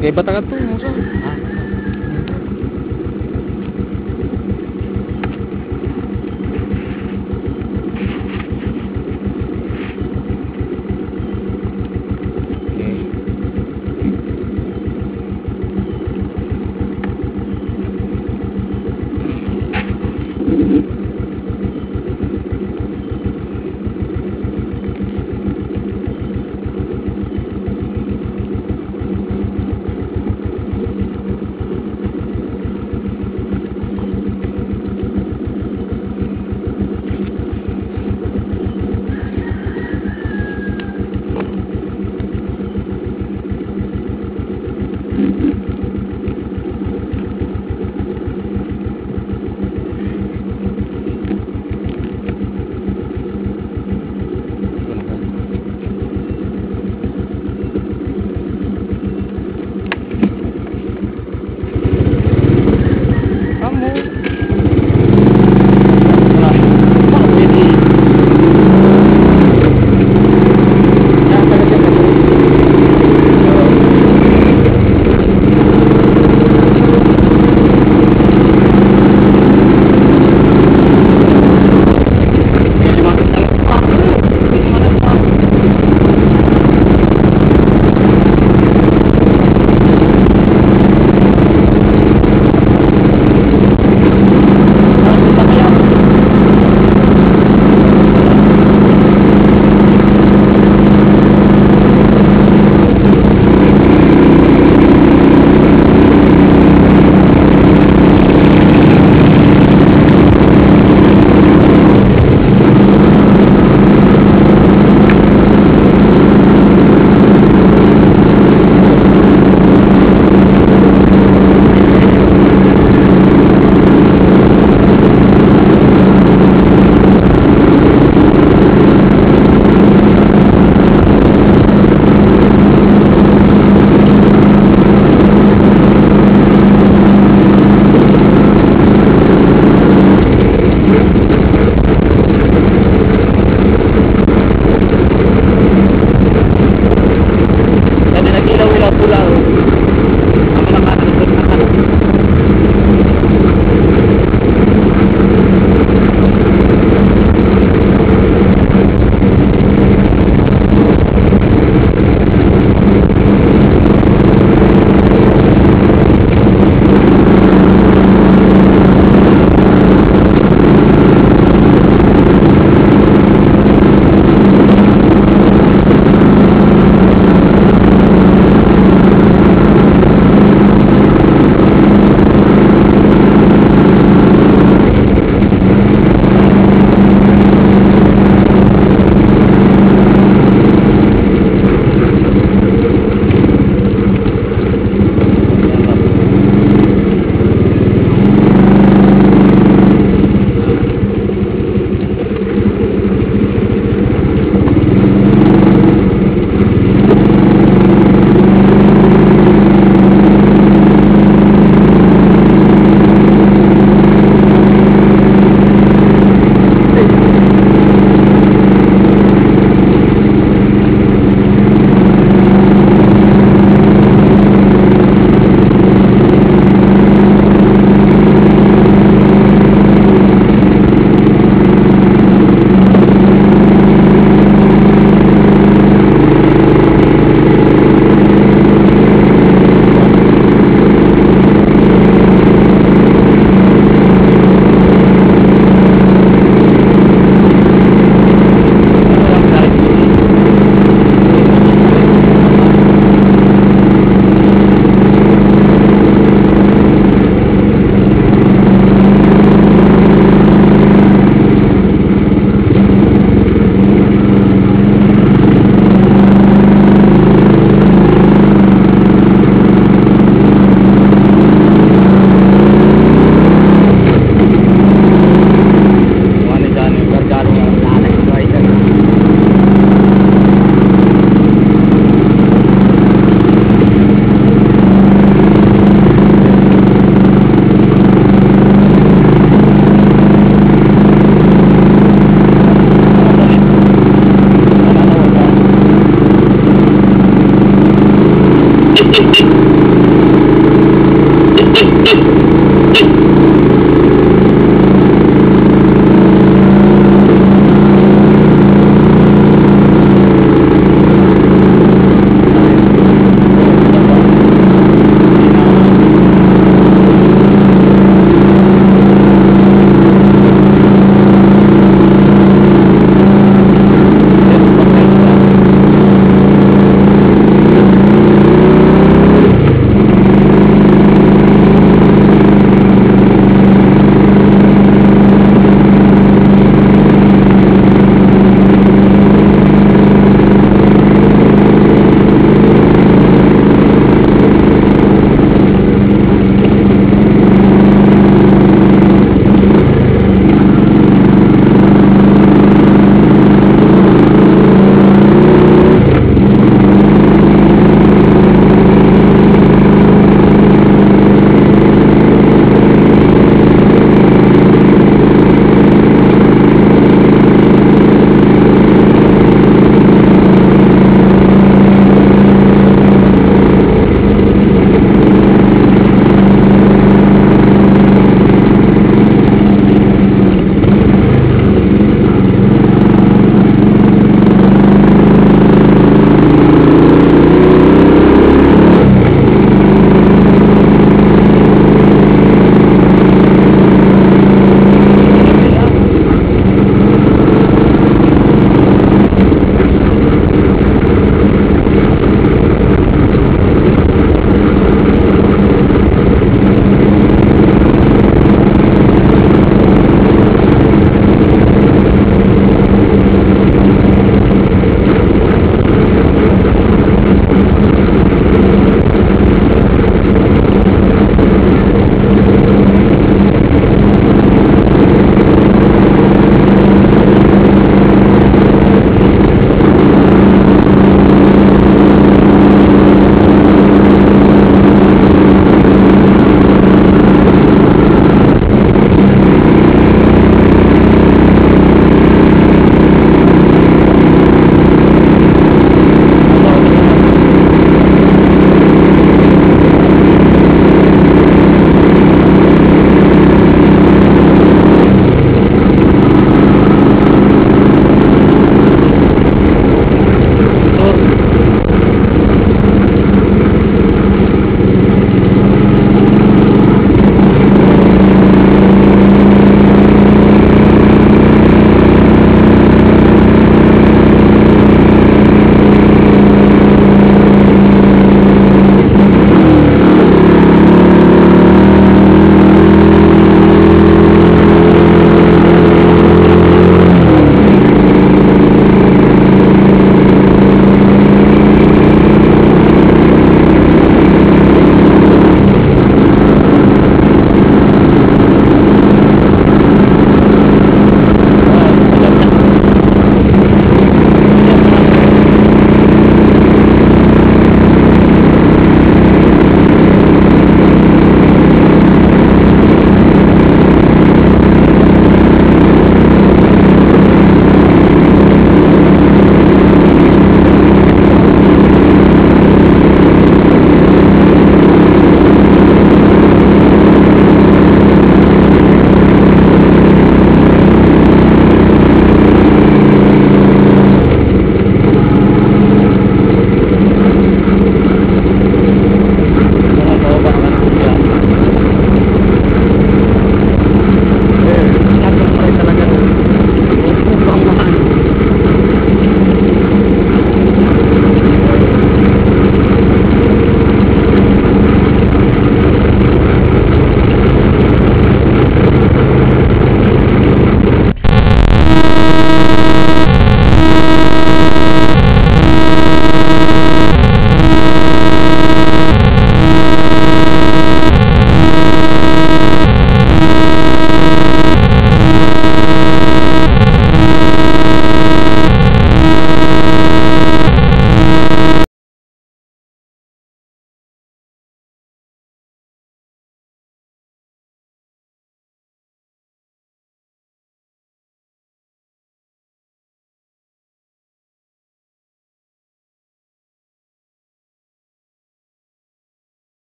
kay bata ka to, mo sa? Thank you.